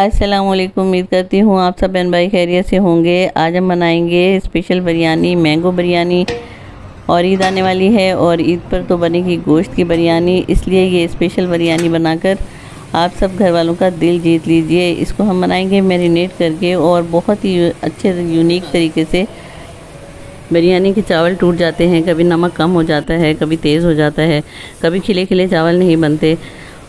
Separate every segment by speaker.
Speaker 1: अस्सलाम वालेकुम उम्मीद करती हूँ आप सब बहन भाई खैरियत से होंगे। आज हम बनाएँगे स्पेशल बिरयानी मैंगो बिरयानी और ईद आने वाली है और ईद पर तो बनेगी गोश्त की बिरयानी इसलिए ये स्पेशल बिरयानी बनाकर आप सब घर वालों का दिल जीत लीजिए। इसको हम बनाएँगे मैरिनेट करके और बहुत ही अच्छे यूनिक तरीके से बिरयानी के चावल टूट जाते हैं, कभी नमक कम हो जाता है, कभी तेज़ हो जाता है, कभी खिले खिले चावल नहीं बनते।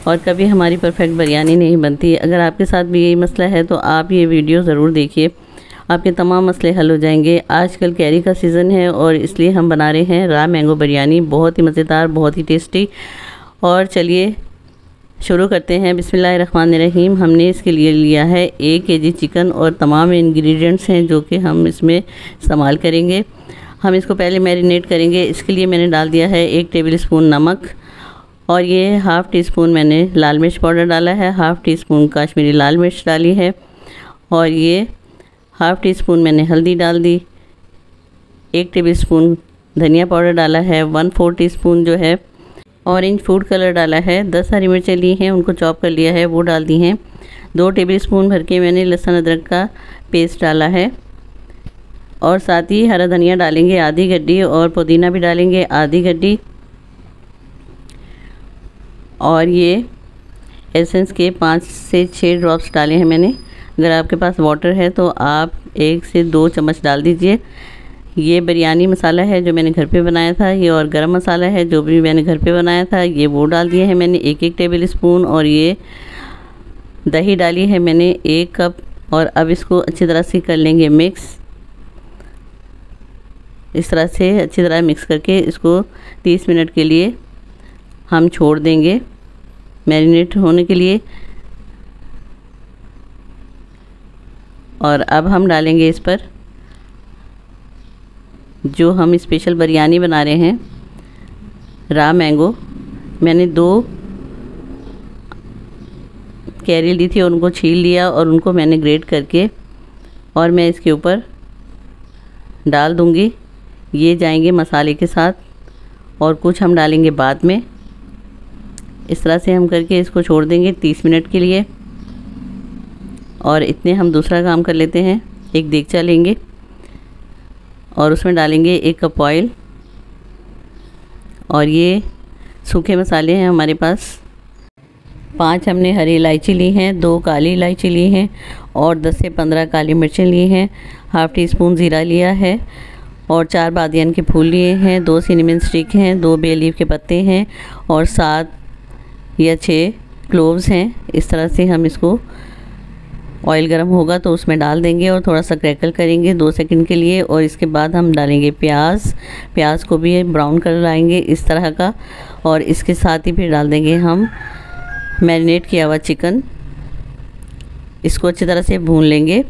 Speaker 1: और कभी हमारी परफेक्ट बिरयानी नहीं बनती। अगर आपके साथ भी यही मसला है तो आप ये वीडियो ज़रूर देखिए। आपके तमाम मसले हल हो जाएँगे। आजकल कैरी का सीज़न है और इसलिए हम बना रहे हैं रा मैंगो बिरयानी। बहुत ही मज़ेदार, बहुत ही टेस्टी और चलिए, शुरू करते हैं। रहीम हमने इसके लिए लिया है एक के जी चिकन और तमाम इंग्रेडिएंट्स हैं जो कि हम इसमें इस्तेमाल करेंगे। हम इसको पहले मैरिनेट करेंगे। इसके लिए मैंने डाल दिया है एक टेबल स्पून नमक। और ये हाफ़ टी स्पून मैंने लाल मिर्च पाउडर डाला है, हाफ़ टी स्पून काश्मीरी लाल मिर्च डाली है और ये हाफ़ टी स्पून मैंने हल्दी डाल दी, एक टेबल स्पून धनिया पाउडर डाला है, वन फोर टी स्पून जो है ऑरेंज फ़ूड कलर डाला है, दस हरी मिर्चें ली हैं, उनको चॉप कर लिया है, वो डाल दी हैं। दो टेबल स्पून भर के मैंने लहसुन अदरक का पेस्ट डाला है और साथ ही हरा धनिया डालेंगे, आधी गड्डी और पुदीना भी डालेंगे, आधी गड्डी और ये एसेंस के पाँच से छः ड्रॉप्स डाले हैं मैंने। अगर आपके पास वाटर है तो आप एक से दो चम्मच डाल दीजिए। ये बिरयानी मसाला है जो मैंने घर पे बनाया था, ये और गरम मसाला है जो भी मैंने घर पे बनाया था, ये वो डाल दिए हैं मैंने एक एक टेबल स्पून और ये दही डाली है मैंने एक कप और अब इसको अच्छी तरह से कर लेंगे मिक्स। इस तरह से अच्छी तरह मिक्स करके इसको 30 मिनट के लिए हम छोड़ देंगे मैरिनेट होने के लिए। और अब हम डालेंगे इस पर जो हम स्पेशल बिरयानी बना रहे हैं रा मैंगो मैंने दो कैरी ली थी और उनको छील लिया और उनको मैंने ग्रेट करके और मैं इसके ऊपर डाल दूँगी। ये जाएँगे मसाले के साथ और कुछ हम डालेंगे बाद में। इस तरह से हम करके इसको छोड़ देंगे तीस मिनट के लिए। और इतने हम दूसरा काम कर लेते हैं, एक देगचा लेंगे और उसमें डालेंगे एक कप ऑयल। और ये सूखे मसाले हैं हमारे पास। पाँच हमने हरी इलायची ली हैं, दो काली इलायची ली हैं और दस से पंद्रह काली मिर्चें ली हैं। हाफ़ टी स्पून ज़ीरा लिया है और चार बादियान के फूल लिए हैं, दो सिनेमन स्टिक हैं, दो बेलीव के पत्ते हैं और सात या छः क्लोव्स हैं। इस तरह से हम इसको ऑयल गर्म होगा तो उसमें डाल देंगे और थोड़ा सा क्रैकल करेंगे दो सेकंड के लिए और इसके बाद हम डालेंगे प्याज। प्याज को भी ब्राउन कर लाएँगे इस तरह का और इसके साथ ही फिर डाल देंगे हम मैरिनेट किया हुआ चिकन इसको अच्छी तरह से भून लेंगे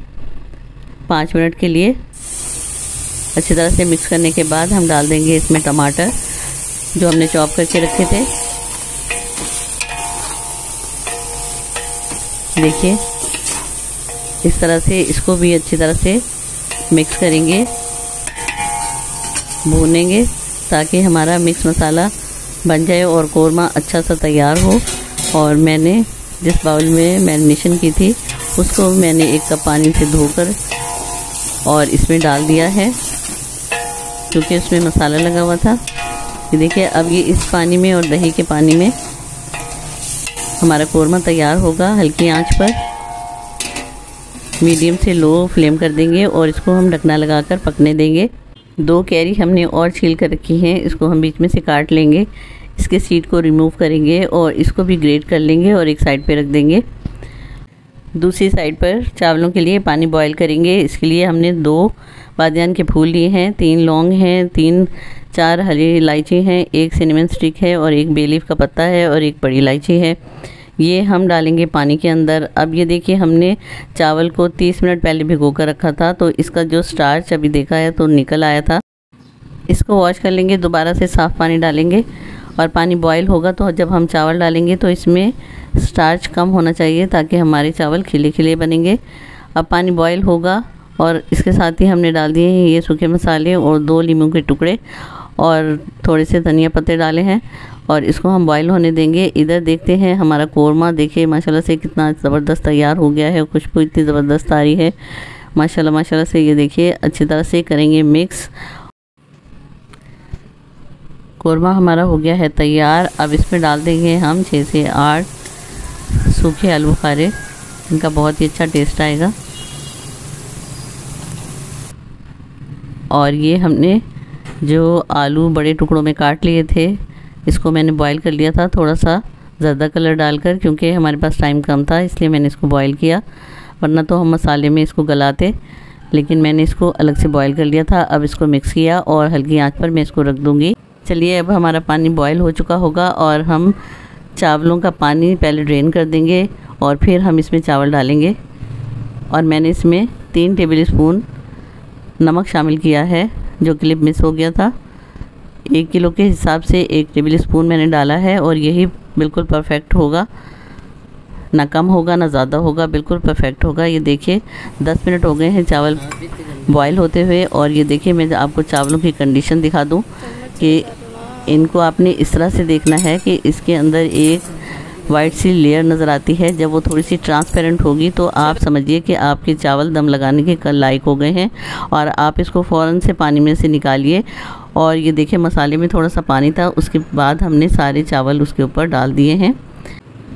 Speaker 1: पाँच मिनट के लिए। अच्छी तरह से मिक्स करने के बाद हम डाल देंगे इसमें टमाटर जो हमने चॉप करके रखे थे। देखिए। इस तरह से इसको भी अच्छी तरह से मिक्स करेंगे। भूनेंगे ताकि हमारा मिक्स मसाला बन जाए और कौरमा अच्छा सा तैयार हो। और मैंने जिस बाउल में मैरिनेशन की थी, उसको मैंने एक कप पानी से धोकर और इसमें डाल दिया है, क्योंकि उसमें मसाला लगा हुआ था। देखिए, अब ये इस पानी में और दही के पानी में हमारा कौरमा तैयार होगा हल्की आँच पर। मीडियम से लो फ्लेम कर देंगे और इसको हम ढकना लगाकर पकने देंगे। दो कैरी हमने और छील कर रखी हैं, इसको हम बीच में से काट लेंगे। इसके सीड को रिमूव करेंगे और इसको भी ग्रेट कर लेंगे और एक साइड पे रख देंगे। दूसरी साइड पर चावलों के लिए पानी बॉईल करेंगे। इसके लिए हमने दो बादियान के फूल लिए हैं, तीन लौंग हैं, तीन, चार हरी इलायची हैं, एक सिनेमन स्टिक है और एक बेलीफ का पत्ता है और एक बड़ी इलायची है। ये हम डालेंगे पानी के अंदर। अब ये देखिए, हमने चावल को 30 मिनट पहले भिगो कर रखा था तो इसका जो स्टार्च अभी देखा है तो निकल आया था। इसको वॉश कर लेंगे, दोबारा से साफ़ पानी डालेंगे और पानी बॉयल होगा तो जब हम चावल डालेंगे तो इसमें स्टार्च कम होना चाहिए ताकि हमारे चावल खिले खिले बनेंगे। अब पानी बॉयल होगा और इसके साथ ही हमने डाल दिए हैं ये सूखे मसाले और दो लीमू के टुकड़े और थोड़े से धनिया पत्ते डाले हैं और इसको हम बॉईल होने देंगे। इधर देखते हैं हमारा कौरमा, देखिए माशाल्लाह से कितना ज़बरदस्त तैयार हो गया है, खुशबू इतनी ज़बरदस्त आ रही है। माशाल्लाह माशाल्लाह से ये देखिए, अच्छी तरह से करेंगे मिक्स कौरमा हमारा हो गया है तैयार। अब इसमें डाल देंगे हम छः से आठ सूखे आलू बुखारे। इनका बहुत ही अच्छा टेस्ट आएगा। और ये हमने जो आलू बड़े टुकड़ों में काट लिए थे, इसको मैंने बॉईल कर लिया था थोड़ा सा ज़्यादा कलर डालकर, क्योंकि हमारे पास टाइम कम था, इसलिए मैंने इसको बॉईल किया। वरना तो हम मसाले में इसको गलाते, लेकिन मैंने इसको अलग से बॉईल कर लिया था। अब इसको मिक्स किया और हल्की आँच पर मैं इसको रख दूँगी। चलिए, अब हमारा पानी बॉयल हो चुका होगा और हम चावलों का पानी पहले ड्रेन कर देंगे और फिर हम इसमें चावल डालेंगे। और मैंने इसमें तीन टेबल स्पून नमक शामिल किया है, जो क्लिप मिस हो गया था। एक किलो के हिसाब से एक टेबल स्पून मैंने डाला है और यही बिल्कुल परफेक्ट होगा। ना कम होगा, ना ज़्यादा होगा, बिल्कुल परफेक्ट होगा। ये देखिए, दस मिनट हो गए हैं चावल बॉईल होते हुए और ये देखिए, मैं आपको चावलों की कंडीशन दिखा दूँ कि इनको आपने इस तरह से देखना है कि इसके अंदर एक वाइट सी लेयर नज़र आती है। जब वो थोड़ी सी ट्रांसपेरेंट होगी तो आप समझिए कि आपके चावल दम लगाने के कल लायक हो गए हैं और आप इसको फ़ौर से पानी में से निकालिए। और ये देखिए, मसाले में थोड़ा सा पानी था, उसके बाद हमने सारे चावल उसके ऊपर डाल दिए हैं।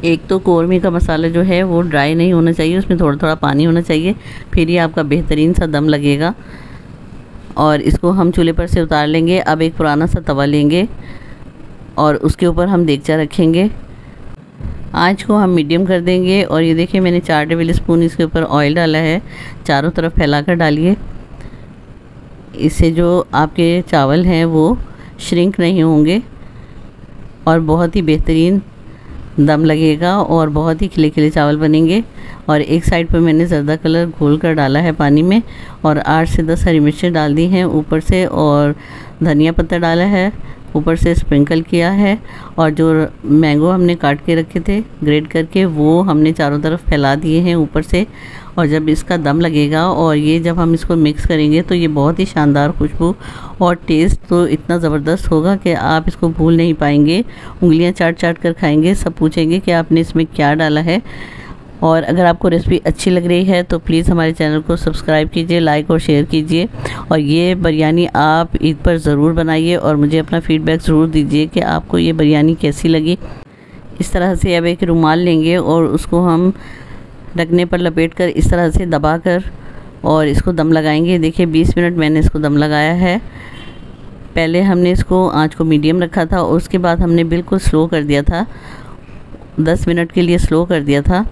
Speaker 1: एक तो कौरमे का मसाला जो है, वो ड्राई नहीं होना चाहिए, उसमें थोड़ा थोड़ा पानी होना चाहिए, फिर ही आपका बेहतरीन सा दम लगेगा। और इसको हम चूल्हे पर से उतार लेंगे, अब एक पुराना सा तवा लेंगे और उसके ऊपर हम देगचा रखेंगे। आँच को हम मीडियम कर देंगे और ये देखिए मैंने चार टेबल स्पून इसके ऊपर ऑयल डाला है। चारों तरफ़ फैला कर डालिए। इससे जो आपके चावल हैं वो श्रिंक नहीं होंगे और बहुत ही बेहतरीन दम लगेगा और बहुत ही खिले खिले चावल बनेंगे। और एक साइड पर मैंने ज़्यादा कलर घोल कर डाला है पानी में और आठ से दस हरी मिर्चें डाल दी हैं ऊपर से और धनिया पत्ता डाला है, ऊपर से स्प्रिंकल किया है और जो मैंगो हमने काट के रखे थे ग्रेड करके, वो हमने चारों तरफ़ फैला दिए हैं ऊपर से। और जब इसका दम लगेगा और ये जब हम इसको मिक्स करेंगे तो ये बहुत ही शानदार खुशबू और टेस्ट तो इतना ज़बरदस्त होगा कि आप इसको भूल नहीं पाएँगे। उंगलियाँ चाट चाट कर खाएँगे, सब पूछेंगे कि आपने इसमें क्या डाला है। और अगर आपको रेसिपी अच्छी लग रही है तो प्लीज़ हमारे चैनल को सब्सक्राइब कीजिए, लाइक और शेयर कीजिए। और ये बिरयानी आप ईद पर ज़रूर बनाइए और मुझे अपना फ़ीडबैक ज़रूर दीजिए कि आपको ये बिरयानी कैसी लगी। इस तरह से अब एक रुमाल लेंगे और उसको हम ढकने पर लपेट कर इस तरह से दबा कर और इसको दम लगाएँगे। देखिए 20 मिनट मैंने इसको दम लगाया है। पहले हमने इसको आँच को मीडियम रखा था और उसके बाद हमने बिल्कुल स्लो कर दिया था। 10 मिनट के लिए स्लो कर दिया था।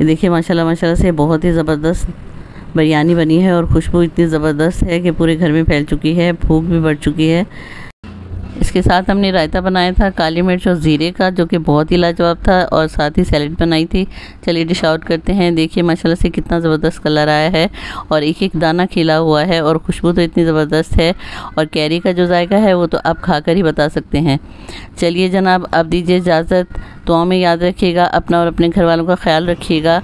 Speaker 1: ये देखिए, माशाल्लाह माशाल्लाह से बहुत ही ज़बरदस्त बिरयानी बनी है और खुशबू इतनी ज़बरदस्त है कि पूरे घर में फैल चुकी है, भूख भी बढ़ चुकी है। इसके साथ हमने रायता बनाया था, काली मिर्च और ज़ीरे का, जो कि बहुत ही लाजवाब था और साथ ही सैलड बनाई थी। चलिए डिश आउट करते हैं। देखिए, माशाल्लाह से कितना ज़बरदस्त कलर आया है और एक एक दाना खिला हुआ है और खुशबू तो इतनी ज़बरदस्त है और कैरी का जो जायका है, वो तो आप खा कर ही बता सकते हैं। चलिए जनाब अब दीजिए इजाज़त। दुआ में याद रखिएगा, अपना और अपने घर वालों का ख्याल रखिएगा।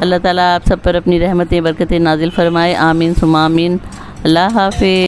Speaker 1: अल्लाह ताला आप सब पर अपनी रहमत, बरकत नाजिल फरमाए। आमीन सुमामीन अल्लाह हाफि